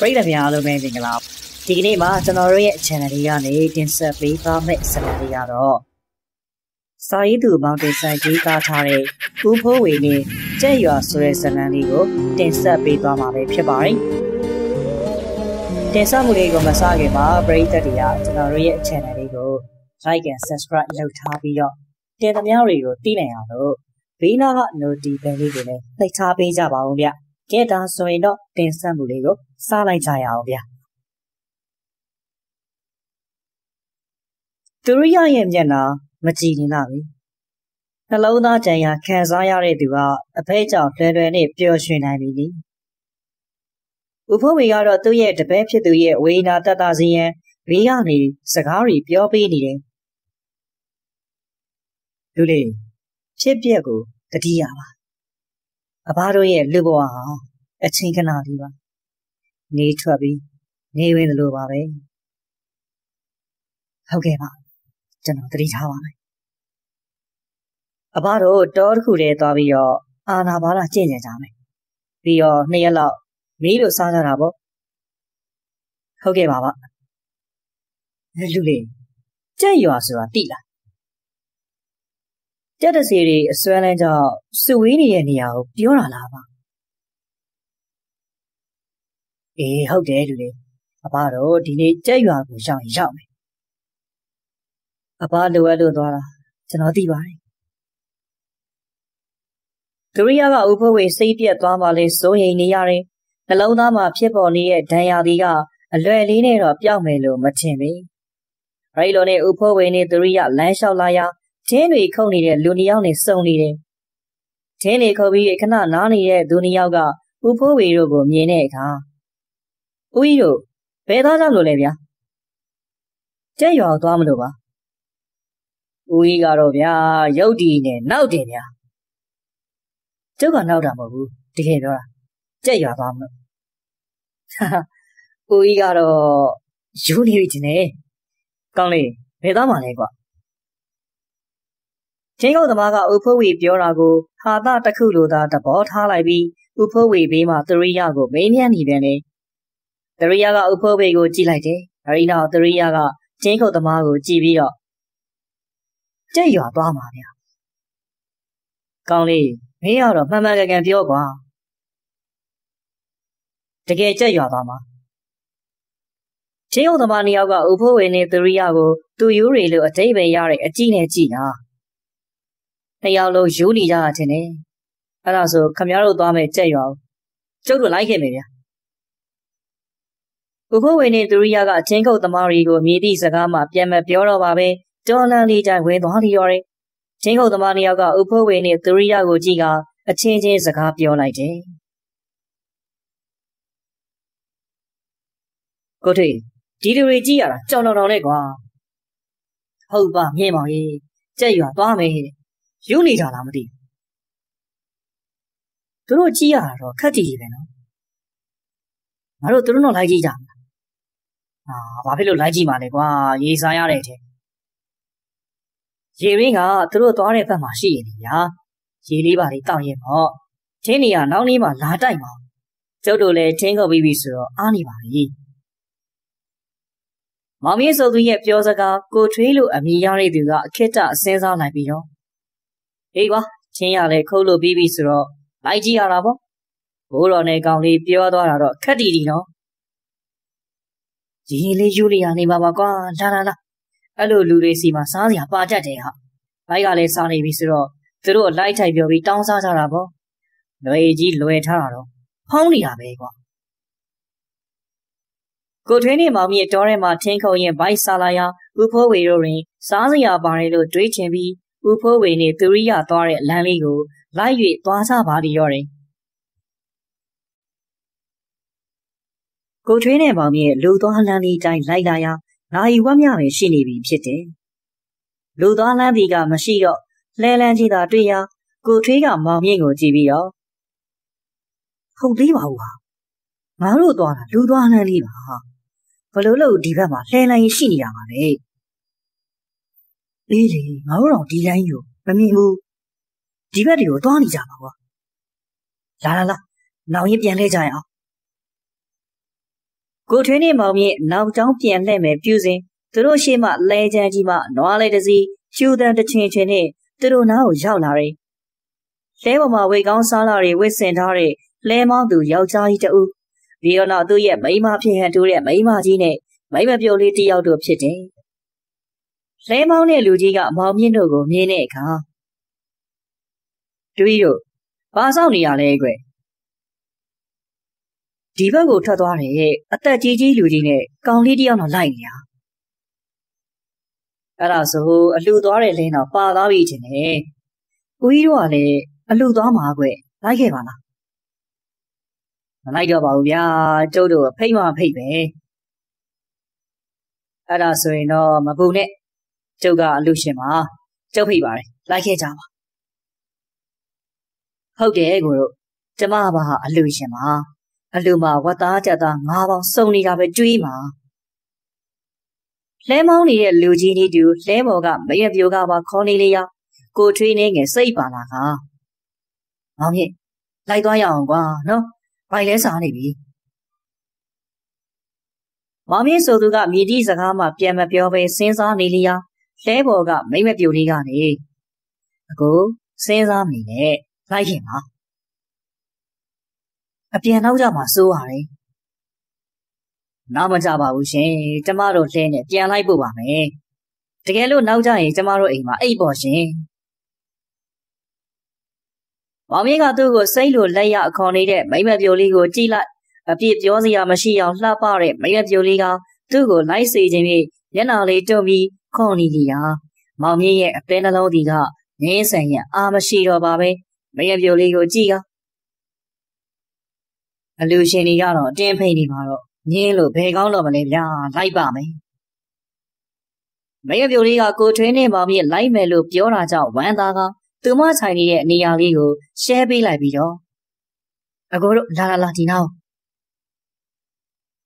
ပရိသတ်များအားလုံးပဲမင်္ဂလာဒီကနေ့မှာကျွန်တော်တို့ရဲ့ channel လေးကနေတင်ဆက်ပေးသွားမယ့်စကားလေးကတော့စာရေးသူပေါင်းတင်ဆက်ရေးကားထားတဲ့ဦးဖိုးဝေနဲ့ကြက်ရွာဆိုတဲ့ဇာတ်လမ်းလေးကိုတင်ဆက်ပေးသွားမှာပဲဖြစ်ပါတယ်တင်ဆက်မှုလေးကိုမစခင်မှာပရိသတ်တွေကကျွန်တော်တို့ရဲ့ channel လေးကို like and subscribe လုပ်ထားပြီးတော့တင်သမျှတွေကိုသိနိုင်အောင်လို့ဘေးနားက notification လေးကိုလည်းနှိပ်ထားပေးကြပါဦးဗျ။ ကဲဒါဆိုရင်တော့တင်ဆက်မှုလေးကိုစလိုက်ကြရအောင်ဗျ။သူရိယရဲ့မျက်နှာမကြည်နေတာပဲ။နှလုံးသားကြံရခံစားရတဲ့သူကအဖဲကြောင့်လွယ်လွယ်နဲ့ပျော်ရွှင်နိုင်ပြီလေ။ဥဖို့ဝေကတော့သူ့ရဲ့တပည့်ဖြစ်သူရဲ့ဝေနာတတစီယံဘေးကနေစကားတွေပြောပေးနေတယ်။လူလေးဖြစ်ပျက်ကိုတတိယပါအဘတို့ရဲ့လူဘဝဟာ အချင်းခဏလေးပါနေထွက်ပြီးနေဝင်သလိုပါပဲဟုတ်ကဲ့ပါကျွန်တော်တတိထားပါမယ်အဘတို့တောတစ်ခုတည်းသွားပြီးတော့အာနာပါလာကျင့်ကြံကြမယ်ပြီးတော့နှစ်ရက်လောက်မီးလို့စားကြတာပေါ့ဟုတ်ကဲ့ပါပါလူလေးကြက်ရွာဆိုတာတိလားကြက်တစီတွေအစွမ်းလန်းကြောင့်စုဝေးနေတဲ့နေရာကိုပြောတာလားပါ အေးဟုတ်တယ်လူလေးအဘတော့ဒီနေ့ကြက်ရွာကိုရောက်ရင်ရောက်မယ်အဘလိုအပ်လို့သွားတာကျွန်တော်သိပါတယ်ကရိယာကဥပဝေစိတ်ပြက်သွားမှလဲစိုးရိမ်နေရတယ်နှလုံးသားမှာဖြစ်ပေါ်နေတဲ့ဒဏ်ရာဒီကအလွယ်လေးနဲ့တော့ပျောက်မယ်လို့မထင်ဘူးရိလိုနဲ့ဥပဝေနဲ့သူရိယလမ်းလျှောက်လာရာထင်းတွေခုတ်နေတဲ့လူနှစ်ယောက်နဲ့စုံနေတယ်။ထင်းတွေခုတ်ပြီးခဏနားနေတဲ့သူနှစ်ယောက်ကဦးဖိုးဝေတို့ကိုမြင်တဲ့အခါ ဦးကြီးတို့ဘယ်သားကြောင့်လို့လဲဗျာ။ကျက်ရွာသွားမလို့ပါ။ဦးကြီးကတော့ဗျာရုပ်တီနဲ့နောက်တယ်ဗျာ။ကျုပ်ကနောက်တာမဟုတ်ဘူးတကယ်ပြောတာ။ကျက်ရွာသွားမလို့။ဦးကြီးကတော့ယူနေပြီတင်နေ။ကောင်းလေဘယ်သားမှလဲကွာ။ချင်းကုတ်သမားကဥဖိုးဝေပြောတာကိုဟာသတစ်ခုလိုသာသဘောထားလိုက်ပြီးဥဖိုးဝေဘေးမှာသရိယကိုမေးမြန်းနေတယ်လေ သရိယကဥဖိုးဝေကိုကြည့်လိုက်တယ်အဲဒီနောက်သရိယကချင်းကုတ်သမားကိုကြည့်ပြီးတော့ကြက်ရွာသွားမှာဗျာကောင်းလေးမင်းကတော့မှန်မှန်ကန်ကန်ပြောကွာတကယ်ကြက်ရွာသွားမှာချင်းကုတ်သမားနှစ်ယောက်ကဥဖိုးဝေနဲ့သရိယကိုသူယူရီလိုအတိတ်ပဲရတဲ့အကြည့်နဲ့ကြည့်တာနှစ်ယောက်လုံးယူနေကြတာထင်တယ်။အဲ့ဒါဆိုခမရတို့သွားမယ်ကြက်ရွာကိုကျုပ်တို့လိုက်ခဲ့မယ်ဗျာ။ ဘုဖိုးဝင်းနဲ့သူရိယကအချင်းကုတ်သမားတွေကိုမြည်သည့်စကားမှပြန်မပြောတော့ပါပဲ။တော်လန်လေးကြဝင်သွားလျော်တယ်။ချင်းကုတ်သမားနှစ်ယောက်ကဥဖိုးဝင်းနဲ့သူရိယကိုကြည့်ကအချင်းချင်းစကားပြောလိုက်တယ်။ကိုထွေဒီလူတွေကြည့်ရတာကြောင်တော်တော်နဲ့ကွာ။ဟုတ်ပါမြင်ပါရဲ့ကြက်ရွာသွားမယ်ယူနေကြလားမသိသူတို့ကြည့်ရတာတော့ခက်တီကြီးပဲနော်ငါတို့သူတို့တော့လိုက်ကြည့်ကြမလား အာဘာဖြစ်လို့လိုက်ကြည့်မှာလဲကွာရေစားရတဲ့ထဲရေရင်းကသူတို့သွားတဲ့ဘက်မှာရှိနေညာရေလေးပါလေးတောက်ရင်ပေါ့ချင်းနေကနောက်လေးမှာလာတိုက်မှာကျုပ်တို့လည်းချင်းကုန်ပြီးပြီဆိုတော့အားနေပါပြီမောင်မင်းဆိုသူရဲ့ပြောစကားကိုထွေးလို့အမိရတဲ့သူကအခက်တအစင်းစားလိုက်ပြီးတော့ဟေးကွာချင်းရလဲခုတ်လို့ပြီးပြီဆိုတော့လိုက်ကြည့်ရတာပေါ့ဘိုးတော်နဲ့ကောင်လေးပြောသွားတာတော့ခက်တီတီနော် ဒီလေးယူလီယာနေပါပါကွာလာလာလာအဲ့လိုလူတွေစီမှာစားစရာပါတတ်တယ်ဟာဘိုက်ကလည်းစားနေပြီဆိုတော့သူတို့လိုက်ထိုက်ပြောပြီးတောင်းစားကြတာပေါ့လွယ်ကြီးလွယ်ထားတာတော့ဖောင်းနေတာပဲကွာကိုထွေးနေမောင်မြင့်တောထဲမှာထင်းခုံရင်ဘိုက်စားလာရဥဖိုးဝေတို့တွင်စားစရာပါတယ်လို့တွေးချင်ပြီးဦးဖိုးဝေနဲ့သူရိယသွားတဲ့လမ်းလေးကိုလိုက်၍သွားကြပါလိမ့်ရောတယ် ကိုထွေးနဲ့မောင်မြင့်လူသွားလမ်းလေးတိုင်းလိုက်လာရာနိုင်ဝက်မြပဲရှိနေပြီဖြစ်တယ်လူသွားလမ်းဒီကမရှိတော့လဲလန်းကြီးသာတွေ့ရာကိုထွေးကမောင်မြင့်ကိုကြည့်ပြီးတော့ဟုတ်သေးပါဘူးဟာငါတို့သွားတာလူသွားလမ်းလေးပါဘလို့လို့ဒီဘက်မှာလဲလန်းကြီးရှိနေတာပါလေအေးလေငါတို့တော့ဒီတိုင်းကိုမမြင်ဘူးဒီဘက်တွေကိုသွားနေကြပါကွာလာလာလာနောက်ရင်ပြန်လဲကြရအောင် ကိုထွေးနေမောင်မြင့်နောက်ကျောင်းပြန်လှည့်မယ်ပြုစဉ်သူတို့ရှေ့မှလဲချမ်းကြီးမှနွားလေးတစ်စီးကျူတန်တစ်ချင်ချင်နဲ့သူတို့နားကိုရောက်လာတယ်။လဲပေါ်မှာဝေကောင်းစားလာတွေဝစ်စင်ထားတဲ့လဲမောင်းသူယောက်ျားကြီးတဦးပြီးတော့နောက်သူ့ရဲ့မိန်းမဖြစ်ဟန်တူတဲ့မိန်းမကြီးနဲ့မိမပြုတ်လေးတယောက်တို့ဖြစ်တယ်။လဲမောင်းတဲ့လူကြီးကမောင်မြင့်တို့ကိုမြင်တဲ့အခါတူကြီးတို့ဘာဆောင်နေရလဲကွ ဒီဘက်ကိုထွက်သွားတယ်အသက်ကြီးကြီးလူကြီးနဲ့ကောင်လေးတယောက်တော့လိုက်နေတာအဲ့ဒါဆိုအလှသွားတဲ့လင်းတော့ပါသွားပြီထင်တယ်ကိုကြီးတို့ကလည်းအလှသွားမှာကွလိုက်ခဲ့ပါလားမလိုက်တော့ပါဘူးဗျာကျုပ်တို့ဖိတ်မှဖိတ်ပဲအဲ့ဒါဆိုရင်တော့မပူနဲ့ကျုပ်ကအလှရှင်ပါကျုပ်ဖိတ်ပါတယ်လိုက်ခဲ့ကြပါဟုတ်တယ်ကိုတို့ကျမပါအလှရှင်ပါ အလှမှာဝတ်သားကြသားငါးပေါင်းစုံနေတာပဲတွေးမှာလဲမောင်းနေတဲ့လူကြီးနေတူလဲမော်ကမရပြိုကပါခေါ်နေလေရကိုထွေးနေငယ်စိတ်ပါလာကမောင်မြင့်လိုက်သွားရအောင်ကွာနော်ဘိုင်လဲစားနေပြီမောင်မြင့်ဆိုသူကမြည်တိစကားမှပြန်မပြောဘဲစဉ်းစားနေလေရလဲဘော်ကမိမ့်မပြိုလေးကနေအကိုစဉ်းစားမိနဲ့လိုက်ခင်ပါ အပြန်နောက်ကြမှာစိုးရတယ်နောက်မကြပါဘူးရှင်ကျမတို့လှဲနဲ့ပြန်လိုက်ဖို့ပါမယ်တကယ်လို့နောက်ကြရင်ကျမတို့အိမ်မှာအိပ်ပေါ်ရှင်မောင်မြင့်ကသူ့ကိုစိတ်လိုလက်ရအခေါ်နေတဲ့မိမပြိုလေးကိုကြည့်လိုက်အပြစ်ပြောစရာမရှိအောင်လှပတဲ့မိမပြိုလေးကသူ့ကိုလိုက်စေခြင်းဖြင့်မျက်နှာလေးတွန်းပြီးခေါ်နေလီရာမောင်မြင့်ရဲ့အသေးနှလုံးဒီကငင်းဆန်ရအာမရှိတော့ပါပဲမိမပြိုလေးကိုကြည့်က အလူရှင်တွေကတော့အတင်းဖိနေမှာတော့ငင်းလို့ဘယ်ကောင်းတော့မလဲဗျာလိုက်ပါမယ်မရပြိုလေးကကိုထွင်းနေမောင်မြင့်လိုက်မယ်လို့ပြောတာကြောင့်ဝမ်းသားကသူမဆိုင်နေတဲ့နေရာလေးကိုရှဲပေးလိုက်ပြီးတော့အကိုတို့လာလာလာဒီနောက်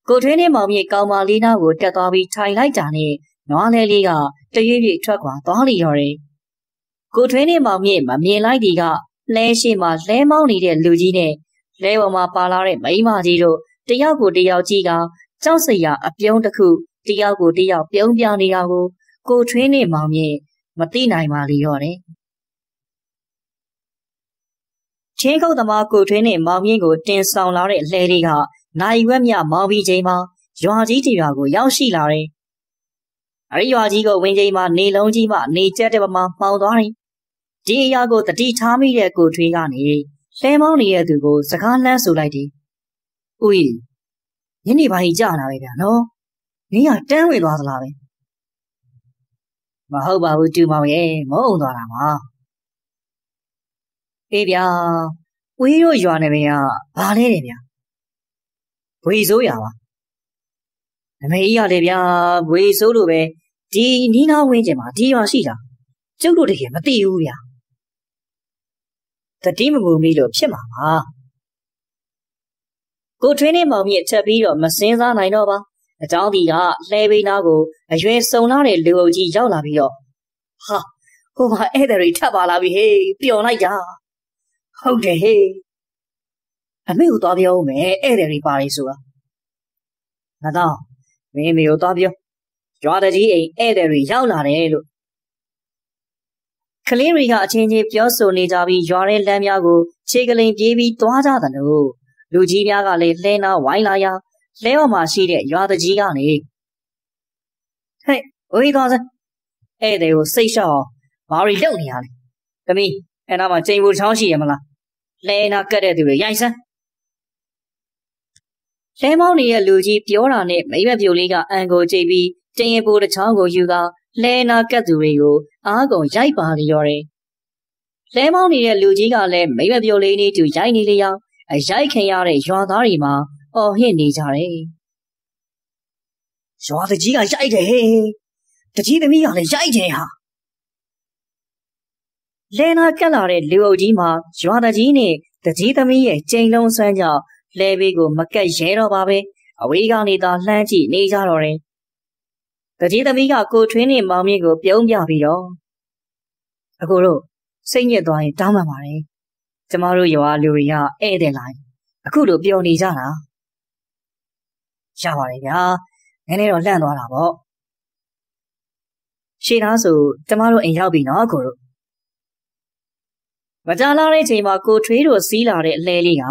ကိုထွင်းနေမောင်မြင့်ကောင်မလေးနာကိုတက်သွားပြီးထိုင်လိုက်တာနဲ့နွားလဲလေးကတရွေ့ရွေ့ထွက်ခွာသွားလိတော့တယ်ကိုထွင်းနေမောင်မြင့်မမြင်လိုက်ဒီကလဲရှိမှလဲမောင်းနေတဲ့လူကြီးနဲ့ လဲပေါ်မှာပါလာတဲ့မိန်းမကြီးတို့တယောက်ကိုတယောက်ကြည့်ကကြောက်စရာအပြုံးတစ်ခုတယောက်ကိုတယောက်ပြုံးပြနေတာကိုကိုထွင်းနေမောင်မြင့်မသိနိုင်ပါလေရောတယ်ချင်းကုတ်သမားကိုထွင်းနဲ့မောင်မြင့်ကိုတင်ဆောင်လာတဲ့လှဲတွေကနိုင်ဝက်မြမောင်ပြီးချိန်မှာရွာကြီးတရွာကိုရောက်ရှိလာတယ်။အဲဒီရွာကြီးကိုဝင်ချိန်မှာနေလုံးကြီးမှနေကျက်တဲ့ပမာမှောင်သွားတယ်။ဒီအရာကိုတတိထားမိတဲ့ကိုထွေးကနေ လှဲမောင်းနေတဲ့သူကိုစကားလမ်းဆိုလိုက်တယ်။ဦးကြီးညနေပိုင်းကြာလာပဲဗျာနော်။နင်းကတန်းဝင်သွားသလားပဲ။မဟုတ်ပါဘူးတူမောင်ရဲ့မဟုတ်သွားတာမှာ။အေးဗျာဝေးတို့ရွာနေမင်းကဘာလဲတယ်ဗျာဝေဆိုးရပါအမေကြီးရလေဗျာဝေဆိုးလို့ပဲဒီနီးနားဝင်းကျင်မှာဒီရွာရှိတာကျုပ်တို့တကယ်မသိဘူးဗျာ သတိမမူမိလို့ဖြစ်မှာပါကိုထွေးနေမောင်မြင့်ချက်ပြီးတော့မစင်းစားနိုင်တော့ပါအကြောင်းဒီကလှဲပိနာကိုအရွယ်စုံလာတဲ့လူအုပ်ကြီးရောက်လာပြီးတော့ဟာဟိုမှာဧည့်သည်တွေထပ်ပါလာပြီဟေးပျော်လိုက်တာဟုတ်တယ်ဟေးအမေကိုသွားပြောဦးမယ်ဧည့်သည်တွေပါလေဆိုတာငါတော့မင်းမေကိုသွားပြောရွာတကြီးအိမ်ဧည့်သည်တွေရောက်လာတယ်လို့ ကလေးတွေကအချင်းချင်းပြောဆိုနေကြပြီးရွာတဲ့လမ်းများကိုခြေကလိန်ပြေးပြီးသွားကြတယ်လို့လူကြီးများကလည်းလှဲနာဝိုင်းလာရာလဲော်မှာရှိတဲ့ရွာတကြီးကနေဟဲ့ဝေးသွားစမ်းဧည့်သည်ကိုစိတ်လျှော့ဘာတွေလုပ်နေရလဲသမီးအဲ့နာမှာချိန်ဖို့ချောင်းရှိရမလားလဲနာကတ်တဲ့သူတွေရိုက်စမ်းလဲမောင်းနေတဲ့လူကြီးပြောတာနဲ့မိမပြိုလေးကအန်ကိုကြိတ်ပြီးတင်ရပိုးတစ်ချောင်းကိုယူက လဲနာကတ်သူတွေကိုအားကုန်ရိုက်ပါလျော်တယ်လဲမောင်းနေတဲ့လူကြီးကလည်းမိမပြိုလေးနဲ့တူရိုက်နေလျောက်အရိုက်ခင်ရတဲ့ရွာသားတွေမှာအော်ဟစ်နေကြတယ်ရွာတကြီးကရိုက်တယ်ဟေးတကြီးသမီးကလည်းရိုက်တယ်ဟာလဲနာကက်လာတဲ့လူအုပ်ကြီးမှာရွာတကြီးနဲ့တကြီးသမီးရဲ့ကြိမ်လုံးဆွမ်းကြောင့်လဲဘေးကိုမကက်ရဲတော့ပါပဲအဝေးကနေသာလှမ်းကြည့်နေကြတော့တယ် တကြီးသမီးကကိုထွင်းနဲ့မောင်မြင့်ကိုပြုံးပြပြီးတော့အကိုတို့စိတ်ညစ်သွားရင်တောင်းပန်ပါတယ်ကျမတို့ရွာလူတွေကဧည့်သည်လိုက်အခုလိုပြောနေကြတာရပါတယ်ဗျာနည်းနည်းတော့လှန့်သွားတာပေါ့ရှေ့သားဆိုကျမတို့အိမ်ရောက်ပြီနော်ကိုတို့မကြလာတဲ့ချိန်မှာကိုထွေးတို့စီးလာတဲ့အလဲလေးက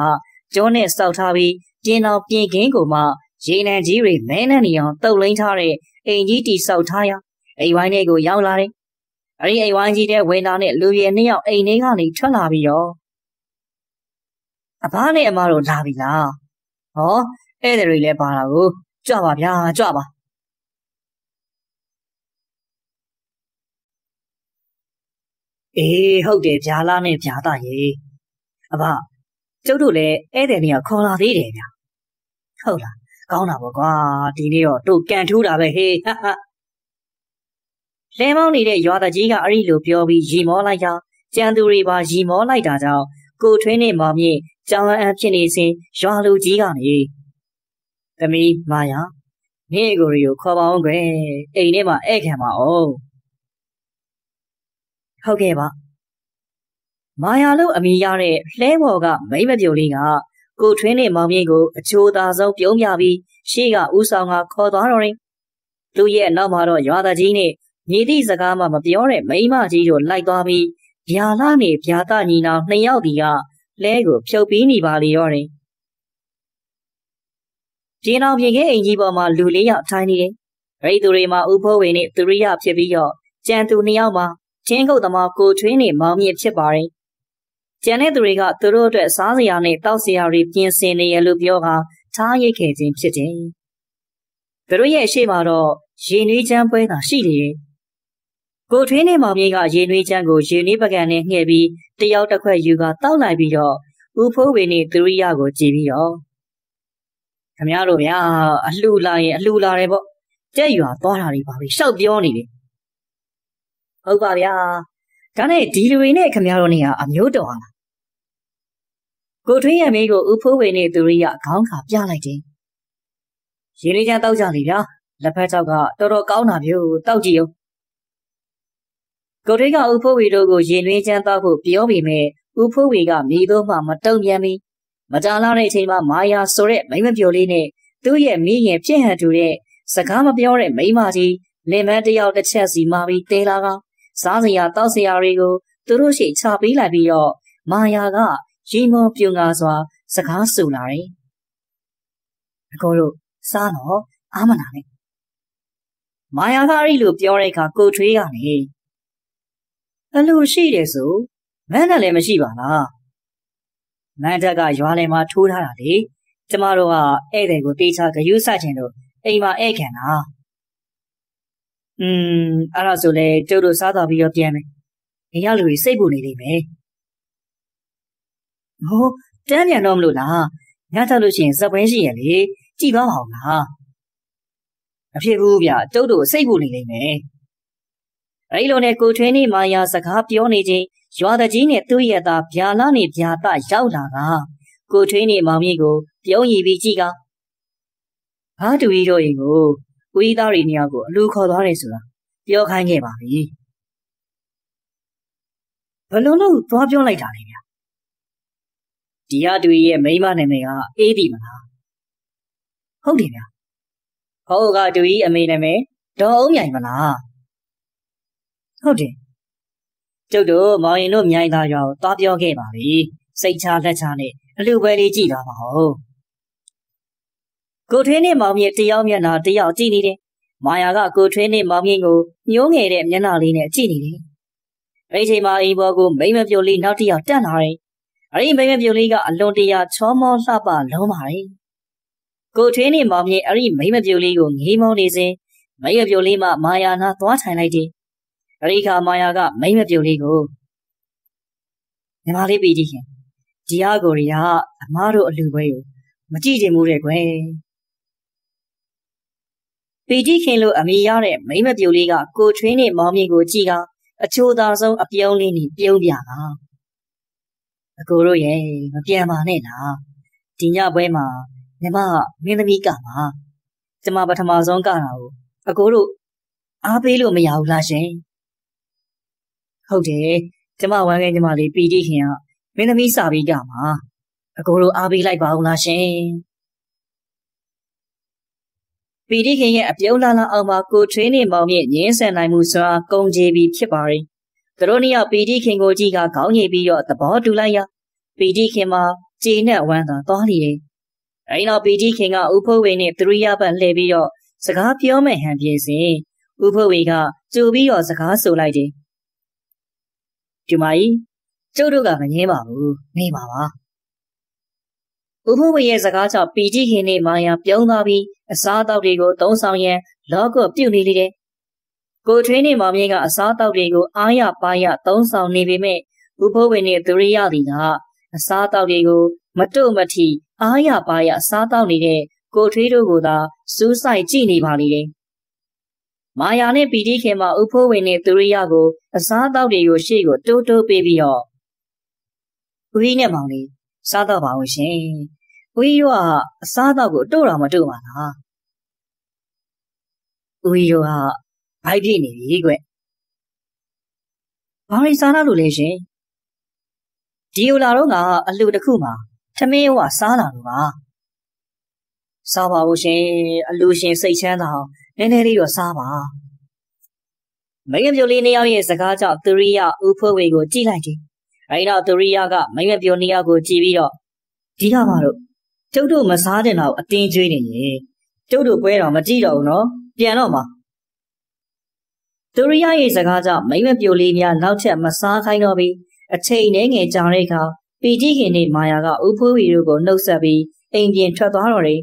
ကျောနဲ့စောက်ထားပြီးပြင်းအောင်ပြင်ခင်းကိုမှ ရေနံကြီးတွေမဲနှံ့နေအောင်တုပ်လိမ့်ထားတဲ့အိမ်ကြီးတီဆောက်ထားရအိမ်ဝိုင်းလေးကိုရောက်လာတယ်။အဲဒီအိမ်ဝိုင်းကြီးတဲ့ဝင်လာတဲ့လူရည်နှစ်ယောက်အိမ်ထဲကနေထွက်လာပြီးတော့အဘနဲ့အမတို့လာပြီလား။ဟောဧည့်သည်တွေလည်းပါလာကိုကြွပါဗျာကြွပါအေးဟုတ်တယ်ဗျာလားနဲ့ဗျာသားရေအဘကျုပ်တို့လည်းဧည့်သည်တွေကခေါ်လာသေးတယ်ဗျာဟုတ်လား ကောင်းတာပေါ့ကွာဒီနေ့တော့တို့ကန်ထူးတာပဲဟေးဟာဟာလဲမောင်းနေတဲ့ရွာသားကြီးကအဲ့ဒီလိုပြောပြီးရီမောလိုက်တာကြံသူတွေပါရီမောလိုက်တာကြောင့်ကိုထွင်းနဲ့မောင်မြင့်ကြောင်လန်းဖြစ်နေစဉ်ရွာလူကြီးကနေသမီးမာယာနေကိုရီကိုခေါ်ပါအောင်ကွယ်အိမ်ထဲမှာဧည့်ခံပါအောင်ဟုတ်ကဲ့ပါမာယာလို့အမိရတဲ့လှဲဘော်ကမိမပြိုလေးက ကိုထွင်းနဲ့မောင်မြင့်ကိုအချိုးသာဆုံးပြုံးပြပြီးရှေ့ကဥဆောင်ကခေါ်သွားတော့တယ်သူရဲ့နောက်မှာတော့ရွာသားကြီးနဲ့ညီသည့်စကားမှမပြောတဲ့မိမကြီးတို့လိုက်သွားပြီးဗျာလာနဲ့ဗျာတညီနောင်နှစ်ယောက်ဒီကလဲကိုဖြုတ်ပြီးနေပါလေရောတယ်ပြင်းအောင်ပြင်ခဲအိမ်ကြီးပေါ်မှာလူလေးယောက်ထိုင်နေတယ်ရိတ်သူတွေမှာဥဖိုးဝင်နဲ့သူရိယဖြစ်ပြီးတော့ကြံသူနှစ်ယောက်မှာချင်းကုတ်သမားကိုထွင်းနဲ့မောင်မြင့်ဖြစ်ပါတယ် ကျန်တဲ့သူတွေကသူတို့အတွက်စားစရာနဲ့တောက်စရာတွေပြင်ဆင်နေရလို့ပြောကထားရိတ်ခဲ့ခြင်းဖြစ်တယ်။သူတို့ရဲ့ရှေ့မှာတော့ရေနွေးချမ်းပွဲသာရှိနေတယ်။ကိုထွေးနေမောင်မြေကရေနွေးချမ်းကိုရေနွေးပကံနဲ့ငှဲ့ပြီးတယောက်တစ်ခွက်ယူကတောက်လိုက်ပြီးတော့ဦးဖိုးဝေနဲ့သူရိယကိုကြည်ပြီးတော့ခမရတို့ဗျာအလှူလာရင်အလှူလာတယ်ပေါ့ကြက်ရွာသွားတာတွေပါပြီရှောက်ပြောနေတယ်ဟုတ်ပါဗျာဒါနဲ့ဒီလူတွေနဲ့ခမရတို့နေကအမျိုးတော်လား ကိုထွင်းရဲ့မိကိုဦးဖိုးဝေနဲ့သူရိယခေါင်းခါပြလိုက်တယ်။ရေလေးချမ်းတောက်ကြလေဗျာ။လက်ဖက်ချောက်ကတော်တော်ကောင်းတာမျိုးတောက်ကြည့်အောင်။ကိုထွင်းကဦးဖိုးဝေတို့ကိုရေနွေးချမ်းတောက်ဖို့ပြောပေမဲ့ဦးဖိုးဝေကမိတို့မှမတုံ့ပြန်ပြီးမကြလာတဲ့အချိန်မှာမာယာဆိုတဲ့မိမပြိုလေးနဲ့သူ့ရဲ့မိရင်ပြင့်ဟန်တူတဲ့စကားမပြောတဲ့မိမကြီးလင်မန်းတယောက်တစ်ချက်စီမာပြီးတဲလာကစားစရာတောက်စရာတွေကိုသူတို့ရှိချပေးလိုက်ပြီးတော့မာယာက ရီမောပြုံငါစွာ စကားဆိုလာတယ်။အကိုတို့စားတော့အာမနာနဲ့။မာယာကအဲ့လိုပြောတဲ့အခါကိုထွေးကနေအလိုရှိတယ်ဆိုမန်းနဲ့လည်းမရှိပါလား။မန်းတက်ကရွာလယ်မှာထိုးထားတာလေ။ကျမတို့ကဧည့်သည်ကိုတေးချဂယုစချင်လို့အိမ်မှာဧည့်ခံတာ။อืมအဲ့ဒါဆိုလေကျုပ်တို့စားတော်ပြီးတော့ပြန်မယ်။အိမ်ရောက်လူတွေစိတ်ပူနေလိမ့်မယ်။ ဟိုတန်းပြန်တော့မလို့လားညချလို့ရှိရင်ဇက်ပွဲရှိရလေကြည်သွားပါအောင်လားမဖြစ်ဘူးဗျတုတ်တို့စိတ်ပူနေလိမ့်မယ်အဲ့လိုနဲ့ကိုထွင်းနေမာယာစကားပြောနေချင်းရွာတကြီးနဲ့သူ့ရဲ့သားဗျာလာနေဗျာတရောက်လာကကိုထွင်းနေမောင်ကြီးကိုပြုံးရည်ပြီးကြည့်ကဘာတူကြီးတို့ရင်ကိုဦးကြီးသားတွေနေရာကိုအလူခေါ်သွားတယ်ဆိုတာပြောခိုင်းခဲ့ပါပြီဘလုံးလို့သွားပြောလိုက်တာလေဗျ ဒီဟာတူရဲ့မိမနာမည်ကအေးဒီမလားဟုတ်တယ်ဗျာဟုတ်ကတူကြီးအမေနာမည်ဒေါ်အောင်မြိုင်မလားဟုတ်တယ်ကျုပ်တို့မောင်ရင်တို့မြိုင်သားရွာကိုသွားပြောခဲ့ပါပြီစိတ်ချလက်ချနဲ့အလူပွဲလေးကြည့်သွားပါဦးကိုထွေးနဲ့မောင်မြင့်တယောက်မျက်နှာတယောက်ကြည့်နေတယ်မာယာကကိုထွေးနဲ့မောင်မြင့်ကိုညှိုးငယ်တဲ့မျက်နှာလေးနဲ့ကြည့်နေတယ်အဲ့ဒီချိန်မှာအိမ်ဘော်ကိုမိမပြိုလေးနောက်တစ်ယောက်တက်လာတယ် အဲ့ဒီမိမပြုံလေးကအလွန်တရာချောမောလှပလုံးပါတယ်။ကိုထွေးနေမောင်မြေအဲ့ဒီမိမပြုံလေးကိုငေးမောနေစဉ်မိမပြုံလေးမှမာယာနာသွားထိုင်လိုက်တယ်။အဲ့ဒီခါမာယာကမိမပြုံလေးကိုညီမလေးပြီးကြည့်ခင်ဒီဟာကိုရီကအမားတို့အလူပွဲကိုမကြည့်ချင်ဘူးတဲ့ကွယ်။ပီတိခင်လို့အမိရတဲ့မိမပြိုလေးကကိုထွေးနေမောင်မြေကိုကြည့်ကအချိုးသာဆုံးအပြုံးလေးနဲ့ပြုံးပြတာ။ အကိုတို့ရဲ့မပြန်ပါနဲ့လားဒီညပွဲမှာညီမမင်းသမီးကမှာကျမပထမဆုံးကတာကိုအကိုတို့အားပေးလို့မရဘူးလားရှင်ဟုတ်တယ်ကျမဝမ်းငယ်ညီမလေးပီတိခင်ကမင်းသမီးစာပြီးကမှာအကိုတို့အားပေးလိုက်ပါဦးလားရှင်ပီတိခင်ရဲ့အပြုံးလာလာအောင်မှာကိုထွေးနေမောင်မြင့်ငင်းဆန်နိုင်မှုစွာကုံကြေပြီးဖြစ်ပါရင်သူတို့နှစ်ယောက်ပီတိခင်ကိုကြီးကခေါင်းညိပြီးတော့သဘောတူလိုက်ရ ပီတိခင်မှာကျေနပ်ဝမ်းသာသွားလိတယ်အဲဒီနောက်ပီတိခင်ကဥဖို့ဝေနဲ့သရိယပတ်လှည့်ပြီးတော့စကားပြောမဲ့ဟန်ပြေစဉ်ဥဖို့ဝေကကြိုပြီးတော့စကားဆိုလိုက်တယ်ဒီမကြီးကျုပ်တို့ကမငင်းပါဘူးနေပါပါဥဖဝေရဲ့စကားကြောင့်ပီတိခင်နဲ့မာယာပြုံးသွားပြီးအစားအသောက်တွေကိုသုံးဆောင်ရန်လောကပြုတ်နေလေတယ်။ကိုထွေးနဲ့မောင်မြင့်ကအစားအသောက်တွေကိုအားရပါရသုံးဆောင်နေပေမဲ့ဥဖဝေနဲ့သူရိယသည်က အစားအသောက်တွေကိုမတု့မထီအားရပါရစားတောက်နေတဲ့ကိုထွေးတို့ကိုသာစူးစိုက်ကြည့်နေပါလေတယ်။မာယာနဲ့ပီတိခင်မှာဥဖိုးဝင်နဲ့သူရိယကိုအစားအသောက်တွေကိုရှေ့ကိုတိုးတိုးပေးပြီးတော့ဦးကြီးနဲ့မောင်လေးစားတော့ပါဦးရှင်။ဦးကြီးတို့ကအစားအသောက်ကိုတို့တော်မတို့ပါလား။ဦးကြီးတို့ကဘိုက်ပြည့်နေပြီကွ။ဘာလို့စားရလို့လဲရှင်။ ဒီလိုလာတော့ကအလှတစ်ခုမှာထမင်းဝစားလာလို့ပါ။စားပါဦးရှင်အလူရှင်စိတ်ချမ်းသာအောင်နည်းနည်းလေးတော့စားပါ။မင်းမျိုးလေးနှစ်ယောက်ရဲ့စကားကြောင့်သူရိယဦးဖိုးဝေကိုကြည့်လိုက်တယ်။အဲဒီတော့သူရိယကမင်းမျိုးနှစ်ယောက်ကိုကြည့်ပြီးတော့ဒီကမှတော့ကျုပ်တို့မစားတဲ့တော့အတင်းကျွေးနေရင်ကျုပ်တို့ပွဲတော်မကြည့်တော့ဘူးနော်ပြန်တော့မှာသူရိယရဲ့စကားကြောင့်မိမပြိုလေးများနောက်ထပ်မစားခိုင်းတော့ပြီး အချိန်နဲ့ငယ်ကြာတဲ့အခါပီတိခင်နဲ့မာယာကဥဖိုးဝီတို့ကိုနှုတ်ဆက်ပြီးအိမ်ပြင်ထွက်သွားတော့တယ်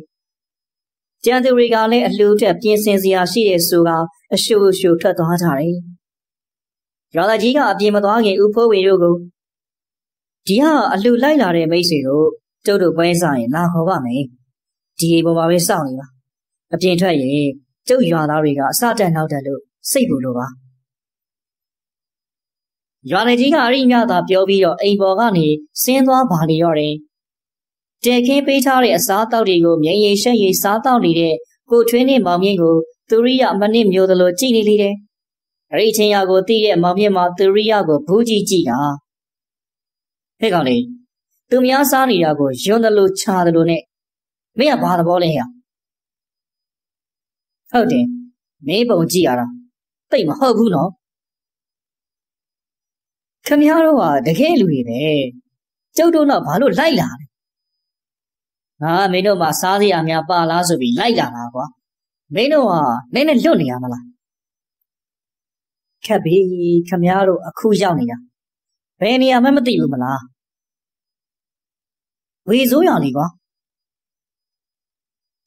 ။ကျန်သူတွေကလည်းအလှူတက်ပြင်ဆင်စရာရှိတဲ့ဆိုကအရှူရှူထွက်သွားကြတယ်။ရော်လာကြီးကအပြင်မသွားခင်ဥဖိုးဝီတို့ကိုဒီကအလှူလိုက်လာတဲ့မိတ်ဆွေတို့ကျုပ်တို့ပွဲစားရင်လာခေါ်ပါမယ်။ဒီအိမ်ပေါ်မှာပဲစောင့်နေပါ။အပြင်ထွက်ရင်ကျုပ်ရွာသားတွေကအစတက်နောက်တက်လို့စိတ်ပူလို့ပါ ရွာလေကြီးကအရိမြသာပြောပြီးတော့အိမ်ပေါ်ကနေဆင်းသွားပါလေရော့တယ်တဲခင်းပေးထားတဲ့အစားအသောက်တွေကိုမြင်ရင်ရှက်ရင်စားတော့နေတဲ့ကိုထွင်းနဲ့မောင်မြင့်ကိုသူရိယမနစ်မျိုးသလိုကြည်နေလေတယ်အဲ့ဒီချင်းရကိုသိတဲ့မောင်မြင့်မှာသူရိယကိုဘူးကြီးကြည့်တာဟဲ့ကောင်လေးသူများစားနေတာကိုယွန်းတယ်လို့ခြားတယ်လို့နဲ့မင်းကဘာသဘောလဲဟဲ့ဟုတ်တယ်မင်းပုံကြည့်ရတာတိတ်မဟုတ်ဘူးနော် ခမည်းတော်ကတကယ်လူတွေပဲကျုပ်တို့တော့ဘာလို့လိုက်လာလဲငါမင်းတို့မှာစားစရာများပါလားဆိုပြီးလိုက်လာတာကွာမင်းတို့ကနည်းနည်းလွတ်နေရမလားခက်ပြီခမည်းတော်အခုရောက်နေတာဘယ်နေရာမှမသိဘူးမလားဝေစိုးရောင်လေးကွာ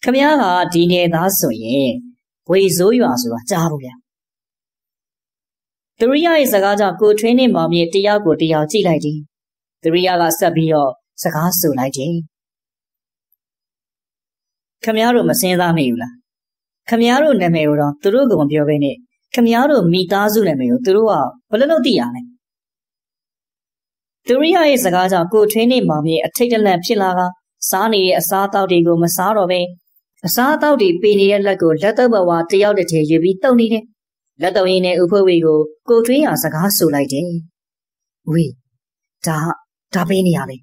ခမည်းကဒီနေသားဆိုရင်ဝေစိုးရွာဆိုတာကြားဘူးဗျာ သူရိယရဲ့စကားကြောင့်ကိုထွင်းနဲ့မောင်မြေတယောက်ကိုတယောက်ကြည့်လိုက်သည်သူရိယကဆက်ပြီးတော့စကားဆိုလိုက်တယ်ခမည်းတော်မစင်းသားမိဘူးလားခမည်းတော်နာမည်ကိုတော့သူတို့ကမပြောဘဲနဲ့ခမည်းတော်မိသားစုနာမည်ကိုသူတို့ကဘယ်လိုလုပ်သိရလဲသူရိယရဲ့စကားကြောင့်ကိုထွင်းနဲ့မောင်မြေအထိတ်တလန့်ဖြစ်လာကစားနေတဲ့အစားအသောက်တွေကိုမစားတော့ဘဲအစားအသောက်တွေပေးနေတဲ့လက်ကိုလက်တော့ဘဝတယောက်တစ်ထည်ယူပြီးတုံနေတယ် လက်တော်ရင်းနဲ့ဥဖွဲ့ဝေကိုကိုထွေးရစကားဆိုလိုက်တယ်။ဝေဒါဒါပေးနေရလေ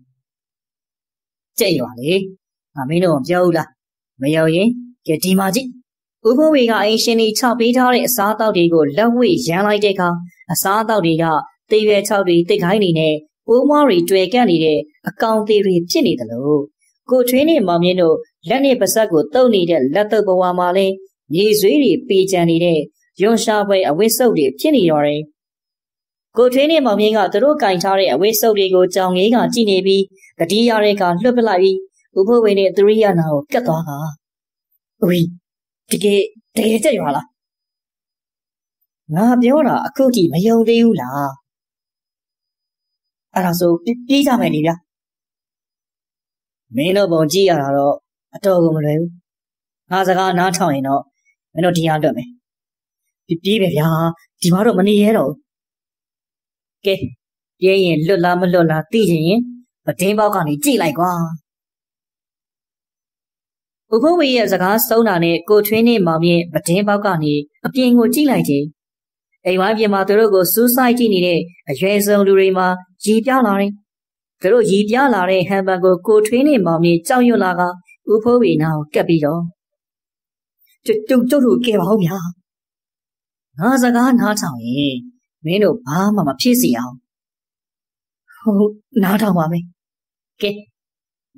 ။ကြက်ရွာလေ။ငါမင်းတို့ပြောဦးလား။မရောက်ရင်ကြဒီမှာကြည့်။ဥဖွဲ့ဝေကအင်းရှင်ကြီးချပေးထားတဲ့အစားအသောက်တွေကိုလက်ဝှေ့ရမ်းလိုက်တဲ့အခါအစားအသောက်တွေကတေးရွယ်ချောက်တွေတိတ်ခိုင်းနေနဲ့ပိုးမွားတွေတွေ့ကန့်နေတဲ့အကောင်သေးတွေဖြစ်နေတယ်လို့ကိုထွေးနဲ့မောင်မြင့်တို့လက်နဲ့ပါဆက်ကိုတုပ်နေတဲ့လက်တုပ်ဘဝမှာလဲမြေဆွေးတွေပေကြံနေတဲ့ ယွန်ရှာပွဲအဝိစုပ်တွေဖြစ်နေတော့တယ်။ကိုထွေးနဲ့မောင်မြင့်ကသူတို့ကင်ထားတဲ့အဝိစုပ်တွေကိုကြောင်ငေးကကြည့်နေပြီးတတိယရဲကလွတ်ပလိုက်ပြီးဥဖို့ဝင်နဲ့သရိယနာကိုကတ်သွားတာ။ဝီတကယ်တကယ်ကြက်ရွာလား။ငါပြောတာအခုထိမယုံသေးဘူးလား။အဲ့ဒါဆိုပြေးကြမယ်လေဗျာ။မင်းတို့ပုံကြည့်ရတာတော့အတော်ကိုမလွယ်ဘူး။ငါစကားနားထောင်ရင်တော့မင်းတို့ဒီအားလွတ်မယ် ပြေးပဲဗျာဒီမှာတော့မနေရတော့ကဲပြေးရင်လွတ်လားမလွတ်လားသိချင်ရင်ပတင်းပေါက်ကနေကြည့်လိုက်ကွာဥပဝေရဲ့စကားဆုံးတာနဲ့ကိုထွင်းနဲ့မောင်မြင့်ပတင်းပေါက်ကနေအပြင်ကိုကြည့်လိုက်တယ်အိမ်ဝိုင်းပြင်မှာသူတို့ကိုစူးစိုက်ကြည့်နေတဲ့အရွယ်ဆုံးလူတွေမှာရီပြလာတယ်သူတို့ရီပြလာတဲ့ဟန်ဘန်ကိုကိုထွင်းနဲ့မောင်မြင့်ကြောက်ရွံ့လာကဥဖိုးဝေနာကိုကပ်ပြီးတော့ကျုပ်ကျုပ်တို့ကဲပါဦးဗျာ ငါစကားနားထောင်ရင်မင်းတို့ဘာမှမဖြစ်စီအောင်ဟုတ်နားထောင်ပါမယ်ကဲ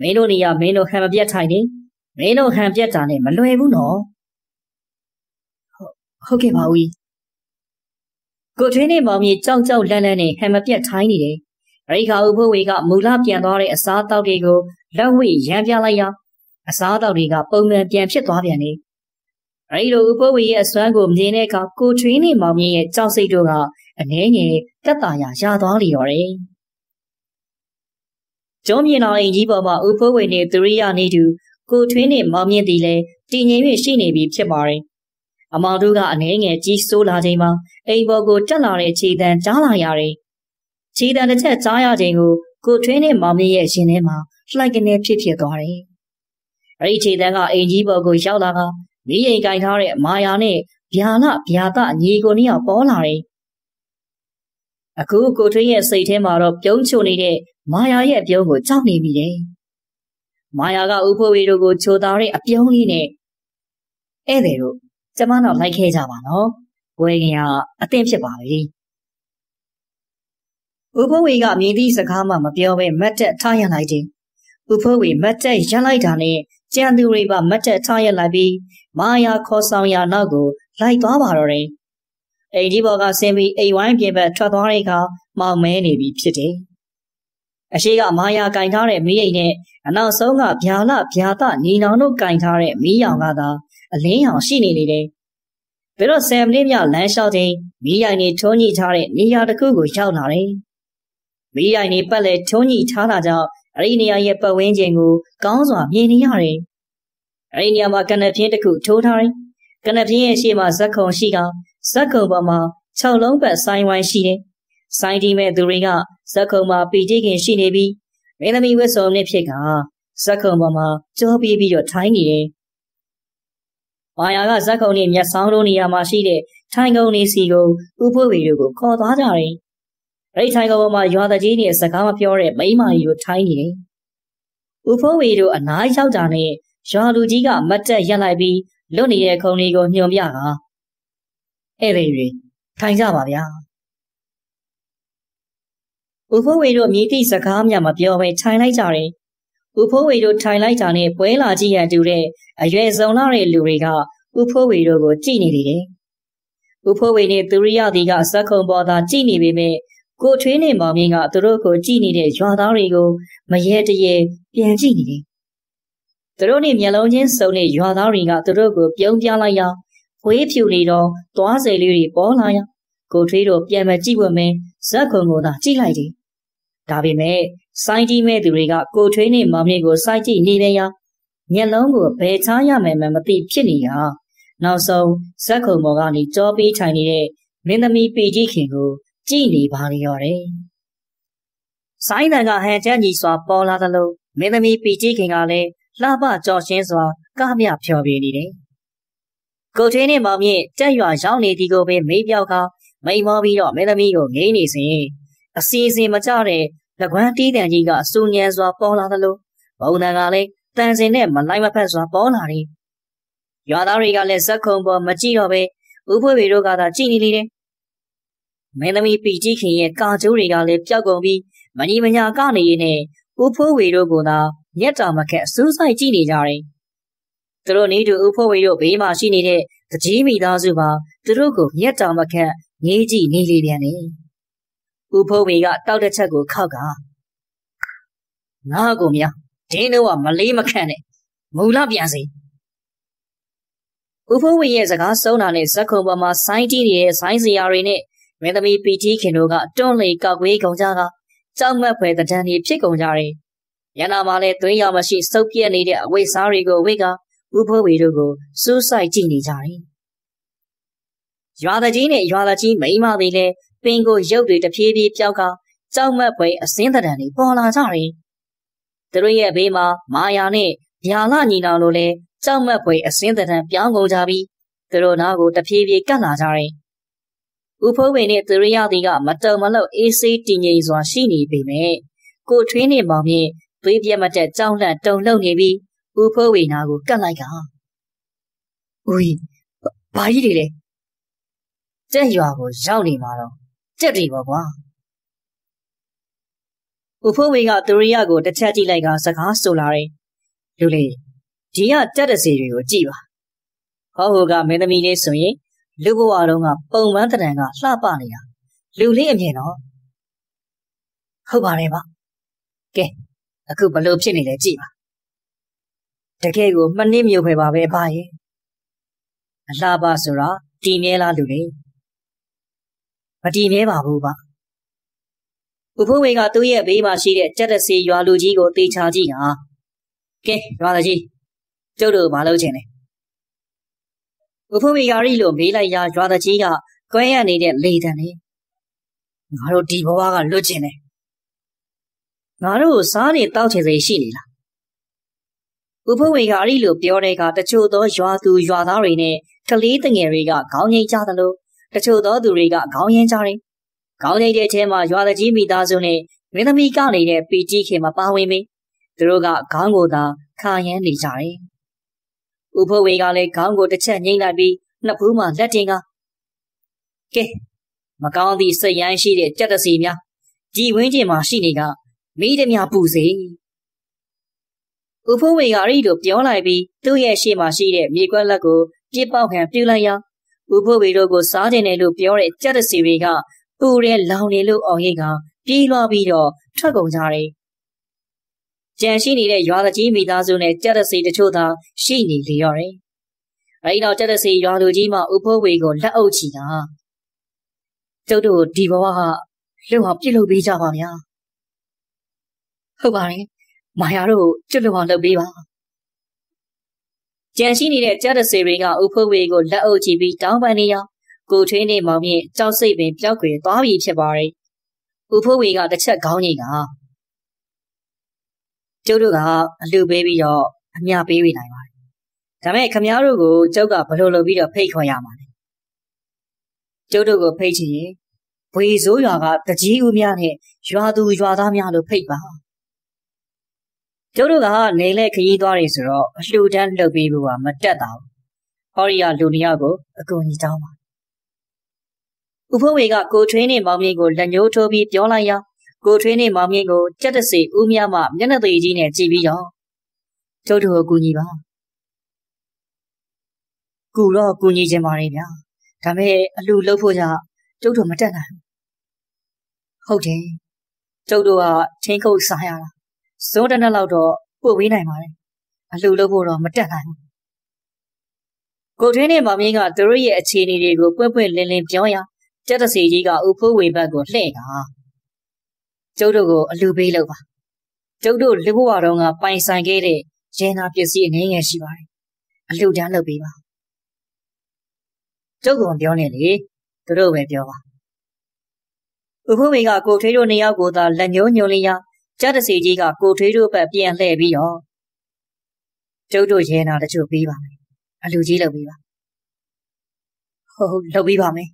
မင်းတို့နေရမင်းတို့ဟန်မပြတ်ထိုင်နေမင်းတို့ဟန်ပြတ်တာနဲ့မလွယ်ဘူးနော်ဟုတ်ဟုတ်ကဲ့ပါဦးကိုထွေးနဲ့မောင်မြေကြောက်ကြောက်လန့်လန့်နဲ့ဟန်မပြတ်ထိုင်နေတယ်ရိခါဥဖို့ဝေကမူလပြန်သွားတဲ့အစားအသောက်တွေကိုလက်ဝှေ့ရမ်းပြလိုက်ရအစားအသောက်တွေကပုံမှန်ပြန်ဖြစ်သွားပြန်နေ အဲဒီလိုဥဖို့ဝေရဲ့အစွမ်းကိုမြင်တဲ့အခါကိုထွေးနဲ့မောင်မြေရဲ့ကြောက်စိတ်တို့ကအငဲငယ်တက်တာရရသွားလျော်တယ်ကျုံးမြင်တော်အိမ်ကြီးပေါ်မှာဥဖိုးဝေနဲ့သူရိယနေတူကိုထွင်းနဲ့မောင်မြင့်တီလည်းတည်ငြိမ်၍ရှိနေပြီဖြစ်ပါတယ်။အမောင်တို့ကအငဲငယ်ကြီးစိုးလာချိန်မှာအိမ်ပေါ်ကိုတက်လာတဲ့ခြေတံကြားလာရတယ်။ခြေတံတစ်ချက်ကြားရချိန်ကိုကိုထွင်းနဲ့မောင်မြင့်ရဲ့ရှင်ထဲမှာလှိုက်ကနေဖြစ်ဖြစ်သွားတယ်။အဲဒီခြေတံကအိမ်ကြီးပေါ်ကိုရောက်လာက မိရင်ကင်ထားတဲ့မာယာနဲ့ဗျာလဗျာသညီကိုနှစ်ယောက်ပေါ်လာတယ်။အခုကိုထွင်းရဲ့စိတ်ထဲမှာတော့ပြုံးချုံနေတဲ့မာယာရဲ့အပြုံးကိုကြောက်နေမိတယ်။မာယာကဥဖိုးဝေတို့ကိုချိုသားတဲ့အပြုံးလေးနဲ့ဧည့်သည်တို့ကျမတော့လိုက်ခဲ့ကြပါနော်။ဝေခင်ကအသင့်ဖြစ်ပါပြီ။ဥဖိုးဝေကမြည်သည့်စကားမှမပြောဘဲမတ်တက်ထားရလိုက်တယ်။ဥဖိုးဝေမတ်တက်ရလိုက်တာနဲ့ ကြံသူတွေပါမတ်တက်ထားရလိုက်ပြီးမာယာခေါ်ဆောင်ရာနောက်ကိုလိုက်သွားပါတော့တယ်။အိမ်ကြီးဘော်ကဆင်းပြီးအိမ်ဝိုင်းပြင်ဘက်ထွက်သွားတဲ့အခါမောင်မဲနေပြီဖြစ်တယ်။အရှိကမာယာကင်ထားတဲ့မီးရိပ်နဲ့အနောက်ဆုံးကဗျာလဗျာသညီနောင်တို့ကင်ထားတဲ့မီးရောင်ကသာအလင်းရောင်ရှိနေနေတယ်။ပြီးတော့ဆယ်မိနစ်မြလမ်းလျှောက်ချိန်မီးရိုင်နေထုံးညှိထားတဲ့နေရာတစ်ခုကိုရောက်လာတယ်။မီးရိုင်နေပတ်လဲထုံးညှိထားတာကြောင့် အဲ့ဒီနေရာရဲ့ပတ်ဝန်းကျင်ကိုကောင်းစွာမြင်နေရတယ်။အဲ့ဒီနေရာမှာကနပြင်းတစ်ခုထိုးထားတယ်။ကနပြင်းရဲ့ရှေ့မှာဇက်ခုံရှိကဇက်ခုံပေါ်မှာ6လုံးပတ်ဆိုင်ဝိုင်းရှိတယ်။ဆိုင်တီမဲ့သူတွေကဇက်ခုံမှာပီတိခင်ရှိနေပြီးမင်းသမီးဝတ်စုံနဲ့ဖြစ်ကဇက်ခုံပေါ်မှာကြောပြေးပြီးတော့ထိုင်းနေတယ်။မာယာကဇက်ခုံနဲ့မျက်စောင်းတို့နေရာမှာရှိတဲ့ထိုင်ကုန်းလေးစီကိုဥဖို့ဝေတို့ကိုခေါ်သွားကြတယ်။ အဲ့ဒီထိုင်ကုန်းပေါ်မှာရွာတကြီးနဲ့စကားမပြောတဲ့မိမကြီးကိုထိုင်းနေတယ်။ဥဖို့ဝေတို့အနားရောက်တာနဲ့ရွာလူကြီးကမတ်တက်ရက်လိုက်ပြီးလွတ်နေတဲ့ခုံလေးကိုညွန်ပြတာ။ဧည့်သည်တွေထိုင်ကြပါဗျာ။ဦးဖိုးဝေတို့မြည်သည့်စကားများမပြောဘဲထိုင်လိုက်ကြတယ်။ဦးဖိုးဝေတို့ထိုင်လိုက်တာနဲ့ပွဲလာကြည့်ရတူတဲ့အရွယ်ဆုံးလာတဲ့လူတွေကဦးဖိုးဝေတို့ကိုကြည့်နေလေတယ်။ဦးဖိုးဝေနဲ့သူရိယတီကဇက်ခုံပေါ်သာကြည့်နေပေမဲ့ ကိုထွေးနဲ့မောင်မြင့်ကသူတို့ကိုကြည့်နေတဲ့ရွာသားတွေကိုမရဲတရဲပြန်ကြည့်နေတယ်။သူတို့နဲ့မျက်လုံးချင်းစုံတဲ့ရွာသားတွေကသူတို့ကိုပြုံးပြလိုက်ရဝေးဖြူနေတော့သွားစေလေးတွေပေါ်လာရကိုထွေးတို့ပြန်မကြည့်ဝမဲဇက်ခုံကိုသာကြည့်လိုက်တယ်ဒါပေမဲ့စိုင်းကြီးမဲ့သူတွေကကိုထွေးနဲ့မောင်မြင့်ကိုစိုက်ကြည့်နေတယ်ရမျက်လုံးကိုဘယ်ချားရမယ်မှမသိဖြစ်နေတာနောက်ဆုံးဇက်ခုံပေါ်ကနေကြောပေးထိုင်နေတဲ့မင်းသမီးပေကြီးခင်ကို ကြည့်နေပါလေရောတယ်စိုင်းတန်ကဟန်ချက်ညီစွာပေါ်လာသလိုမင်းသမီးပေကြီးခင်ကလည်းလှပကြော်ရှင်းစွာကားမြဖြော်ပြနေတယ်ကိုထွေးနဲ့မောင်မြင့်ကြက်ရွာရောက်နေဒီကိုပဲမေးပြောက်ကမိန်မောပြီးတော့မင်းသမီးကိုငိမ့်နေစဉ်အစီအစဉ်မကြတဲ့လကွမ်းတီးတန်ကြီးကစူညံစွာပေါ်လာသလိုဘုံတန်ကလည်းတန်စင်နဲ့မလိုက်မဖက်စွာပေါ်လာတယ်။ရွာသားတွေကလည်းဇက်ခုံပေါ်မကြည့်တော့ပဲဥဖွေပေတို့ကသာကြည့်နေလေတယ်။ မင်းသမီးပီကြီးခင်ရဲ့ကာကျိုးတွေကလည်းပျောက်ကုန်ပြီးမညီမညာကနေရင်းနဲ့ဥဖိုးဝေတို့ကသာမျက်တာမခက်စူးစိုက်ကြည့်နေကြတယ်။သူတို့နေတူဥဖိုးဝေတို့ဘေးမှာရှိနေတဲ့တကြီးမိသားစုပါသူတို့ကိုမျက်တာမခက်ငေးကြည့်နေလေပြန်တယ်။ဦးဖိုးဝေကတောက်တဲ့ချက်ကိုခောက်ကငါကိုမြဒင်းတော့မလေးမခန့်နဲ့မူလပြန်စီဦးဖိုးဝေရဲ့စကားဆုံးတာနဲ့ဇက်ခုံပေါ်မှာဆိုင်းတီးနေတဲ့ဆိုင်းစရာတွေနဲ့ မင်းသမီးပီတီခင်တို့ကတွန်းလေကောက်ဝေးကုန်ကြကကြောက်မက်ဖွယ်တံတန်းတွေဖြစ်ကုန်ကြတယ်။ညနာမှာလည်းသွင်းရမရှိစုပ်ပြက်နေတဲ့အဝိစားတွေကိုဝိကဦးဖိုးဝေတို့ကိုစူးစိုက်ကြည့်နေကြတယ်။ရွာတကြီးနဲ့ရွာတကြီးမိမတွေလည်းပင်ကိုရုပ်တွေတဖြည်းဖြည်းပြောက်ကကြောက်မက်ဖွယ်အစင်းတံတွေပေါ်လာကြတယ်။သူတို့ရဲ့ဘေးမှာမာယာနဲ့ဗျာလညီနောင်တို့လည်းကြောက်မက်ဖွယ်အစင်းတံပြောင်းကုန်ကြပြီးသူတို့နားကိုတဖြည်းဖြည်းကပ်လာကြတယ်။ ဦးဖိုးဝင်နဲ့သူရိယတီကမတုံမလို့အေးဆေးတည်ငြိမ်စွာရှိနေပေမဲ့ကိုထွင်းနေမောင်မြင့်သွေးပြတ်မတက်ကြောင်းလန့်တုံလှုပ်နေပြီးဦးဖိုးဝင်နာကိုကတ်လိုက်ကဦးကြီးဘာကြီးတွေလဲကြက်ရွာကိုရောက်နေမှာတော့ကြက်တွေပေါ့ကွာဦးဖိုးဝေကသူရိယကိုတစ်ချက်ကြည့်လိုက်ကစကားဆိုလာတယ်လူလေးဒီကကြက်တစီတွေကိုကြည့်ပါဟောဟိုကမင်းသမီးလေးဆိုရင် လူဘဝတုန်းကပုံမှန်တံတန်ကလှပနေတာလူလေးအမြင်တော့ဟုတ်ပါတယ်ဗျကဲအခုဘလို့ဖြစ်နေလဲကြည့်ပါတကယ်ကိုမနှင်းမျိုးပဲပါပဲဘာရဲ့အလှပဆိုတာတည်မြဲလားလူလေးမတည်မြဲပါဘူးဗျဥဖိုးဝေကသူ့ရဲ့ဘေးမှာရှိတဲ့ကြက်တစီရွာလူကြီးကိုတေချာကြည့်တာကဲရွာလူကြီးကျုပ်တို့မလုပ်ချင်လဲ ဥဖိုးဝေကရီလို့မေးလိုက်ရာရွာလူကြီးကကွဲရနေတဲ့လေတံလေးငါတို့ဒီဘဝကလွတ်ချင်တယ်ငါတို့စားနေတောက်ချင်စေရှိနေလားဥဖိုးဝေကရီလို့ပြောတဲ့ကတချို့သောရွာသူရွာသားတွေနဲ့ကလေးတငယ်တွေကခေါင်းငိမ့်ကြသလိုတချို့သောသူတွေကခေါင်းရမ်းကြတယ်ခေါင်းငိမ့်တဲ့အထဲမှာရွာသားကြီးမိသားစုနဲ့မင်းသမီးကနေတဲ့ပီတီခေမှာပါဝင်ပြီးသူတို့ကခေါင်းကိုသာခါရမ်းနေကြတယ် ဥဖိုးဝေကလည်းခေါင်းကိုတစ်ချက်ငိမ့်လိုက်ပြီးနှစ်ဖူးမှလက်တင်ကကဲမကောင်းသည့်စိတ်ရမ်းရှိတဲ့ကြက်တစီများဒီဝင်းကျင်မှာရှိနေကမိသည်များပူစေဥဖိုးဝေကအဲ့လိုပြောလိုက်ပြီးသူ့ရဲ့ရှေ့မှာရှိတဲ့မြေကွက်လက်ကိုပြစ်ပေါက်ခံပြူလိုက်ရာဥဖိုးဝေတို့ကိုစားတင်တယ်လို့ပြောတဲ့ကြက်တစီတွေကပူတဲ့လောင်နေလို့အောင်ရိတ်ကပြေးလွှားပြီးတော့ထွက်ကုန်ကြတယ် ကြံရှိနေတဲ့ရွာကြီးမိသားစုနဲ့ကြက်တစီတချို့သာရှိနေလေရတယ်အဲဒီတော့ကြက်တစီရွာလူကြီးမှဥဖိုးဝေကိုလက်အုပ်ချီတာကျုပ်တို့ဒီဘဝကလှုပ်အောင်ပြစ်လုပ်ပေးကြပါဗျာဟုတ်ပါတယ်မာယာတို့ကျွတ်လုံအောင်လုပ်ပေးပါကြံရှိနေတဲ့ကြက်တစေတွေကဥဖိုးဝေကိုလက်အုပ်ချီပြီးတောင်းပန်နေရောကိုထွေးနေမောင်မြင့်ကြောက်စိတ်ပင်ပျောက်ကွယ်သွားပြီဖြစ်ပါတယ်ဥဖိုးဝေကတစ်ချက်ခေါင်းကြီးက ကျုပ်တို့ကအလှပေးပြီးတော့အမြပေးပေးနိုင်ပါတယ်ဒါပေမဲ့ခမည်းတော်ကိုကျုပ်ကဘယ်လိုလုပ်ပြီးတော့ဖိတ်ခေါ်ရမှာလဲကျုပ်တို့ကိုဖိတ်ချင်ရင်ဘွေစိုးရွာကတကြီးဦးများနဲ့ရွာသူရွာသားများလို့ဖိတ်ပါကျုပ်တို့ကနေလဲခရီးသွားတယ်ဆိုတော့အလှူဒန်းလှုပ်ပေးဖို့ကမတက်တာဘူးဟောရီယာလူနှစ်ယောက်ကိုအကူအညီတောင်းပါဥဖိုးဝေကကိုထွေးနဲ့မောင်မြင့်ကိုလက်ညှိုးထိုးပြီးပြောလိုက်ရာ ကိုထွေးနဲ့မောင်မြင့်ကိုကြက်တစီဦးမြမမျက်နှာသေးကြီးနဲ့ကြည့်ပြီးတော့ကျုပ်တို့ကိုကူညီပါကူတော့ကူညီခြင်းပါတယ်ဗျာဒါပေမဲ့အလှလုပ်ဖို့ကြကျုပ်တို့မတက်နိုင်ဟုတ်တယ်ကျုပ်တို့ကချင်းခုတ်စားရတာစိုးတနက်လောက်တော့ပို့ပေးနိုင်ပါတယ်အလှလုပ်ဖို့တော့မတက်နိုင်ဘူးကိုထွေးနဲ့မောင်မြင့်ကသူတို့ရဲ့အခြေအနေတွေကိုပွင့်ပွင့်လင်းလင်းပြောရကျက်တစီကြီးကဥဖိုးဝေဘက်ကိုလှည့်တာ ကျုပ်တို့ကိုအလူပေးလို့ပါကျုပ်တို့လူဘဝတော်ကပိုင်ဆိုင်ခဲ့တဲ့ရဲနာပစ္စည်းအနေငယ်ရှိပါတယ်အလူတန်းလုပ်ပေးပါကျုပ်ကပြောနေလေသူတို့ပဲပြောပါဥဖိုးဝေကကိုထွေးတို့နှစ်ယောက်ကိုသာလက်ညှိုးညွှန်လေးရကျက်တစီကြီးကကိုထွေးတို့ဘက်ပြန်လှည့်ပြီးတော့ကျုပ်တို့ရဲနာတချို့ပေးပါမယ်အလူကြီးလုပ်ပေးပါဟုတ်လုပ်ပေးပါမယ်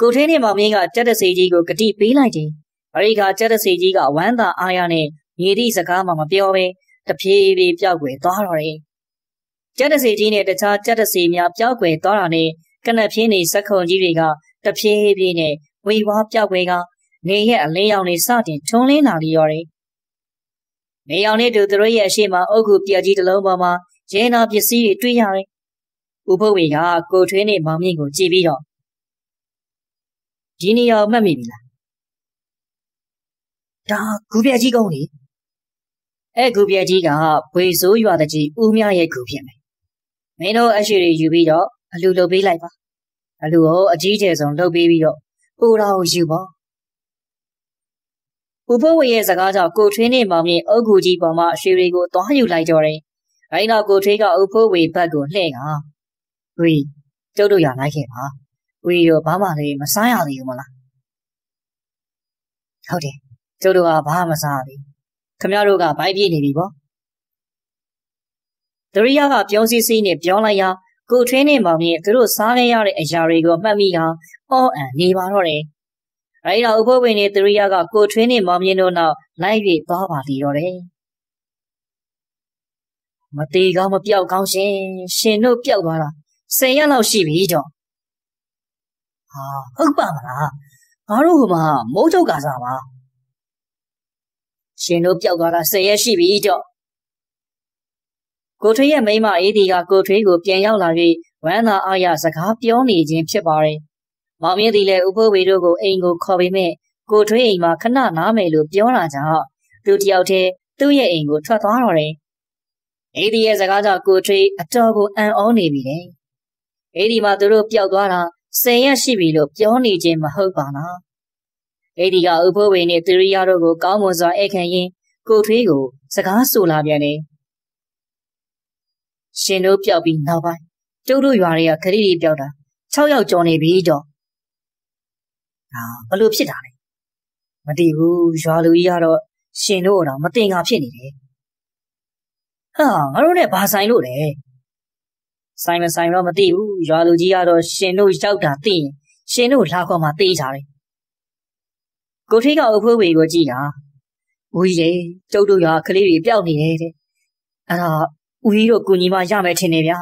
ကိုထင်းနဲ့မောင်မင်းကကြက်တစီကြီးကိုဂတိပေးလိုက်တယ်။ အရိကကြက်တစီကြီးကဝမ်းသာအားရနဲ့မြေတိစကားမှမပြောဘဲတဖြည်းဖြည်းပျောက်ကွယ်သွားတော့တယ်။ကြက်တစီကြီးနဲ့တခြားကြက်တစီများပျောက်ကွယ်သွားတာနဲ့ကနက်ဖြင်းနေစက်ခုံကြီးတွေကတဖြည်းဖြည်းနဲ့ဝေဝါးပျောက်ကွယ်ကနေရဲ့အလင်းရောင်တွေစတင်ထွန်းလင်းလာလျော်တယ်။နေရောင်နဲ့တူသူတို့ရဲ့အရှိမအုတ်ခုပြက်ကြီးတစ်လုံးပေါ်မှာရဲနာပစ္စည်းတွေတွေ့ရတယ်။ဥပုပ်ဝေကကိုထွေးနဲ့မောင်မြင့်ကိုကြည့်ပြီးတော့ဒီနေရာမှတ်မိပြီလား ဒါဂူပြက်ကြီးကုန်းလေအဲဂူပြက်ကြီးကဘွေဆိုးရွာတကြီးဦးမြရဲ့ဂူဖြစ်မယ်မင်းတို့အရှိတွေယူပြီးတော့အလူလုပ်ပေးလိုက်ပါအလူကိုအကြီးကျယ်ဆုံးလုပ်ပေးပြီးတော့ပူတာကိုယူပါဥပဝေရဲ့စကားကြောင့်ကိုထွေးနဲ့မောင်မြင့်အုတ်ဂူကြီးပေါ်မှာရွှေတွေကိုသွားယူလိုက်ကြတယ်အဲဒီနောက်ကိုထွေးကဥဖိုးဝေဘက်ကိုလှည့်ကဝေကျုပ်တို့ရလိုက်ခဲ့ပါဝီရောဘာမှလည်းမစားရသေးဘူးမလားဟုတ်တယ် ကျုပ်တို့ကဘာမှမစားသေးခမရတို့ကဘိုက်ပြည့်နေပြီပေါ့ဒရိယာကပြောစီစီနဲ့ပြောလိုက်ရာကိုထွင်းနဲ့မောင်မြင့်သူတို့စားခဲ့ရတဲ့အရာတွေကိုမှတ်မိကအော်အန်နေပါတော့တယ်အဲဒီတော့ဥပဝင်နေဒရိယာကကိုထွင်းနဲ့မောင်မြင့်တို့နောက်လိုက်၍သွားပါလိတော့တယ်မသေးကောင်းမပြောက်ကောင်းရှင်ရှင်တို့ပြောက်သွားတာ၁၀ရက်လောက်ရှိပြီတော့ဟာဟုတ်ပါမလားငါတို့ကမှမိုးချုပ်ကစားပါ ရှင်တို့ပြောက်သွားတာ၁၀ရက်ရှိပြီတော့ကိုထွေးရဲ့မိမအေးဒီကကိုထွေးကိုပြန်ရောက်လာပြီးဝမ်းသာအားရစကားပြောနေခြင်းဖြစ်ပါတယ်။မောင်မြင့်ဒီလည်းဥဖိုးဝေတို့ကိုအိမ်ကိုခေါ်ပြီးမြဲကိုထွေးအိမ်မှာခဏနားမယ်လို့ပြောတာကြောင့်သူတယောက်တည်းသူ့ရဲ့အိမ်ကိုထွက်သွားတော့တယ်။အေးဒီရဲ့စကားကြောင့်ကိုထွေးအတော်ကိုအံ့ဩနေပြီလေ။အေးဒီမှာသူတို့ပျောက်သွားတာဆယ်ရက်ရှိပြီလို့ပြောနေခြင်းမဟုတ်ပါလား။ အေးဒီကဥဖိုးဝေနဲ့သူရိယာတို့ကိုကောင်းမွန်စွာဧကန်ရင်ကိုထွေးကို စကားဆိုလာပြန်တယ်။ရှင်တို့ပျောက်ပြီးနောက်ပိုင်းကျုပ်တို့ရွာတွေကခရီးတွေပျောက်တာ6ယောက်ကျော်နေပြီတော့ဟာဘလို့ဖြစ်တာလဲမတည်ဘူးရွာလူကြီးကတော့ရှင်တို့တော့မတင်ငါဖြစ်နေတယ်ဟာငါတို့နဲ့ဘာဆိုင်လို့လဲဆိုင်မဆိုင်တော့မသိဘူးရွာလူကြီးကတော့ရှင်တို့ရောက်တာသိရင်ရှင်တို့လာခေါ်မှသိကြတယ် ကိုထိကအုပ်ဖိုးဝေကိုကြည့်တာဦးကြီးလေကျုပ်တို့ရွာကလေးတွေပျောက်နေတယ်တဲ့အဲ့ဒါဦးကြီးတို့ကူညီမရမယ်ထင်နေဗျာ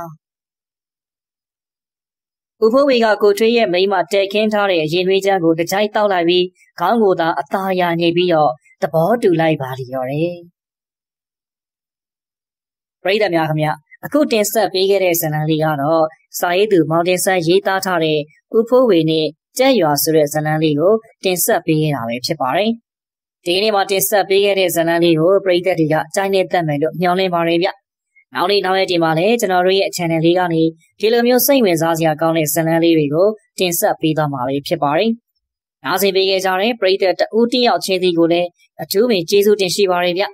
ဦးဖိုးဝေကကိုထွေးရဲ့မိမတဲခင်းထားတဲ့ရင်သွေးချမ်းကိုတကြိုက်တောက်လိုက်ပြီးခေါင်းကိုသာအသာရနေပြီးတော့သဘောတူလိုက်ပါလိမ့်ရော်တယ်ပရိသတ်များခင်ဗျအခုတင်ဆက်ပေးခဲ့တဲ့ဇာတ်လမ်းလေးကတော့စာရေးသူမောင်တင်ဆန်းရေးသားထားတဲ့ဦးဖိုးဝေနဲ့ ကြက်ရွာဆိုတဲ့ဇာတ်လမ်းလေးကိုတင်ဆက်ပေးခဲ့တာပဲဖြစ်ပါတယ်ဒီနေ့မှာတင်ဆက်ပေးခဲ့တဲ့ဇာတ်လမ်းလေးကိုပရိသတ်တွေကအကြိုက်နဲ့တတ်မယ်လို့မျှော်လင့်ပါတယ်ဗျနောက်နေ့နောက်ရက်ဒီမှာလည်းကျွန်တော်တို့ရဲ့ channel လေးကနေဒီလိုမျိုးစိတ်ဝင်စားစရာကောင်းတဲ့ဇာတ်လမ်းလေးတွေကိုတင်ဆက်ပေးသွားမှာဖြစ်ပါတယ်။နားဆင်ပေးခဲ့ကြတဲ့ပရိသတ်တဦးတယောက်ချင်းစီကိုလည်းအထူးပင်ကျေးဇူးတင်ရှိပါတယ်ဗျ